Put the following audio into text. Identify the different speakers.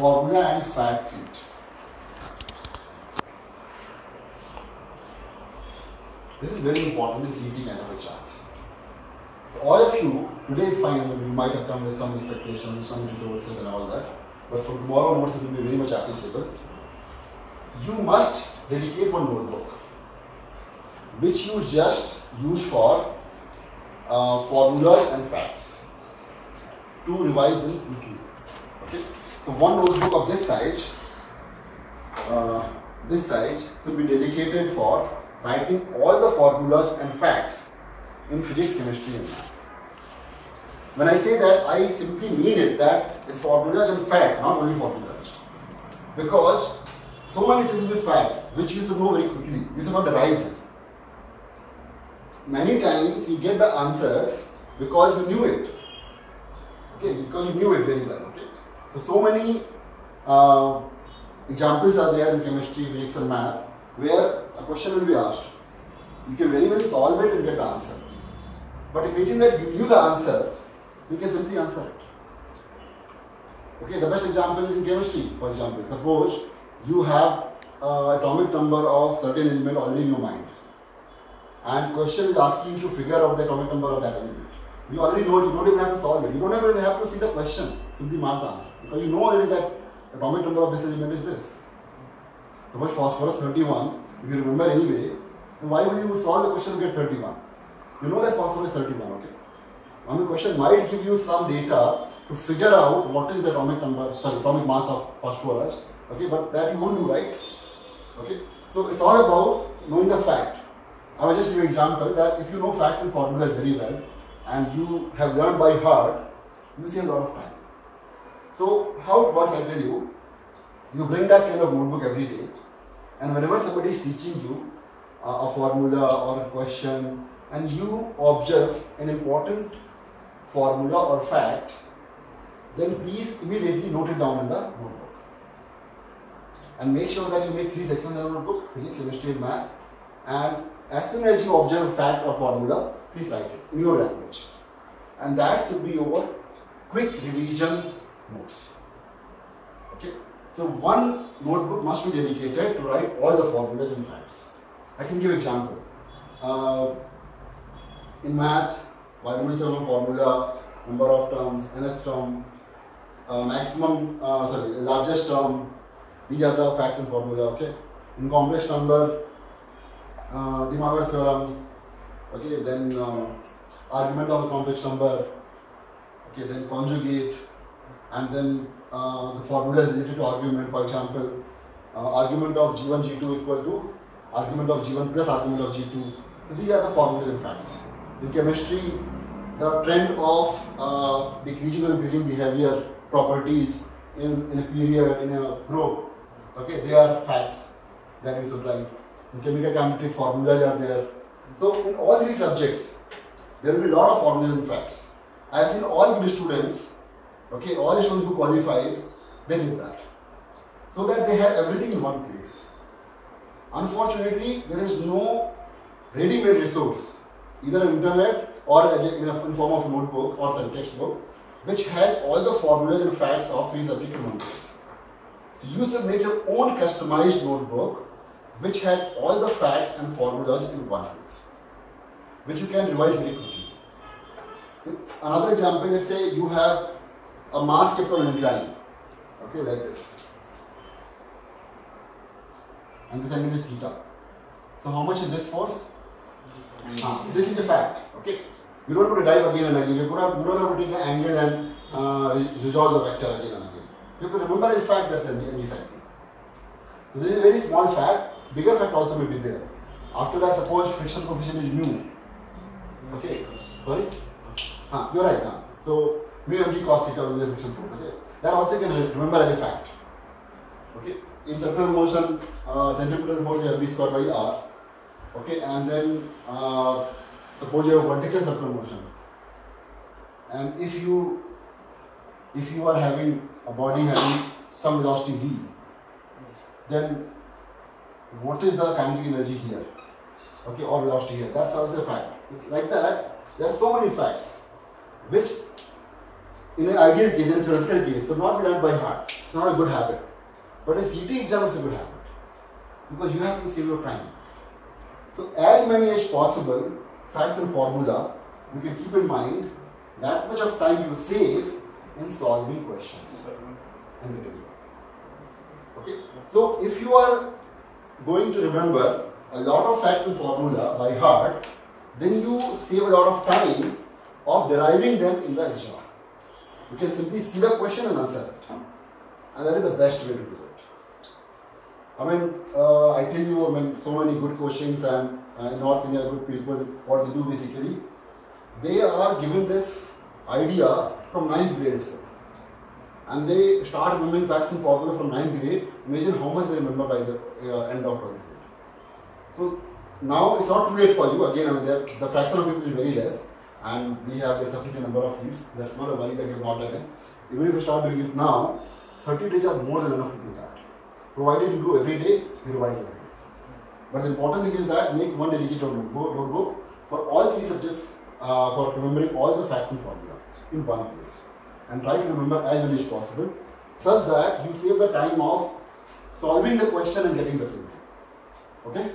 Speaker 1: formula and fact sheet. This is very important in CT kind of a chance. So all of you, today is fine, you might have come with some expectations, some resources and all that, but from tomorrow onwards it will be very much applicable. You must dedicate one notebook, which you just use for uh, formulas and facts to revise them quickly. Okay, so one notebook of this size, uh, this size should be dedicated for writing all the formulas and facts in physics, chemistry and math. When I say that, I simply mean it that it's formulas and facts, not only formulas. Because so many things will be facts, which you should know very quickly. You should not derive them. Many times you get the answers because you knew it. Okay, because you knew it very well. Okay. So so many uh, examples are there in chemistry, physics and math where a question will be asked. You can very well solve it and get the answer. But imagine that you knew the answer, you can simply answer it. Okay, the best example is in chemistry, for example. Suppose you have uh, atomic number of certain element already in your mind. And question is asking you to figure out the atomic number of that element. You already know it, you don't even have to solve it. You don't even have to see the question, simply mark the answer. Because you know already that atomic number of this element is this. Suppose phosphorus 31, if you remember anyway, then why will you solve the question get 31? You know that phosphorus 31, okay? One question might give you some data to figure out what is the atomic number, sorry, atomic mass of phosphorus, okay, but that you won't do, right? Okay, so it's all about knowing the fact. I will just an example that if you know facts and formulas very well and you have learned by heart, you save a lot of time. So how it works, I tell you, you bring that kind of notebook every day and whenever somebody is teaching you uh, a formula or a question and you observe an important formula or fact, then please immediately note it down in the notebook. And make sure that you make three sections in the notebook, physics, chemistry and math. And as soon as you observe a fact or formula, please write it your language. And that should be your quick revision notes. Okay. So one notebook must be dedicated to write all the formulas and facts. I can give example. Uh, in math, binomial formula, number of terms, nth term, uh, maximum, uh, sorry, largest term. These are the facts and formula. Okay. In complex number, uh, De theorem. Okay. Then uh, argument of a complex number. Okay. Then conjugate, and then uh, the formula related to argument. For example, uh, argument of G1 G2 equal to argument of G1 plus argument of G2. So these are the formulas and facts. In chemistry, the trend of uh, decreasing or increasing behavior properties in, in a period, in a group, okay, they are facts that we should. In chemical chemistry, formulas are there. So in all three subjects, there will be a lot of formulas and facts. I have seen all good students, okay, all the students who qualified, they did that. So that they had everything in one place. Unfortunately, there is no ready-made resource, either on internet or in form of notebook or some textbook, which has all the formulas and facts of three subjects in one place. So you should make your own customized notebook, which has all the facts and formulas in one place, which you can revise very quickly. Another example, let's say you have a mass kept on incline, okay, like this and this angle is theta. So how much is this force? Ah, so this is a fact. Okay. You don't have to derive again and again. You don't have, you don't have to take the angle and uh, resolve the vector again and again. You have to remember the fact that's the cycle. So this is a very small fact. Bigger fact also may be there. After that, suppose friction coefficient is mu. Okay. Sorry? Ah, you're right. Ah. So mu mg cos theta will be the friction force. Okay. That also you can remember as a fact. Okay in circular motion, uh, centripetal force is v square by r. Okay, and then uh, suppose you have vertical circular motion, and if you if you are having a body having some velocity v, then what is the kinetic energy here? Okay, or velocity here? That's also a fact. Like that, there are so many facts which in an ideal case, in a theoretical case, so not be learned by heart. It's not a good habit. But in CT exam, it's a good habit because you have to save your time. So as many as possible, facts and formula, you can keep in mind that much of time you save in solving questions and. Okay. So if you are going to remember a lot of facts and formula by heart, then you save a lot of time of deriving them in the exam. You can simply see the question and answer it. And that is the best way to do it. I mean, uh, I tell you, I mean, so many good questions and uh, North India good people, what they do basically, they are given this idea from ninth grade itself. And they start remembering facts and formula from 9th grade. Imagine how much they remember by the uh, end of 12th grade. So now it's not too late for you. Again, I mean, the fraction of people is very less and we have a sufficient number of seats. That's not a worry that you've not done. Even if you start doing it now, 30 days are more than enough to do that. Provided you do every day, you revise every day. But the important thing is that make one dedicated notebook for all three subjects uh, for remembering all the facts and formula in one place. And try to remember as many as possible such that you save the time of solving the question and getting the same thing. Okay?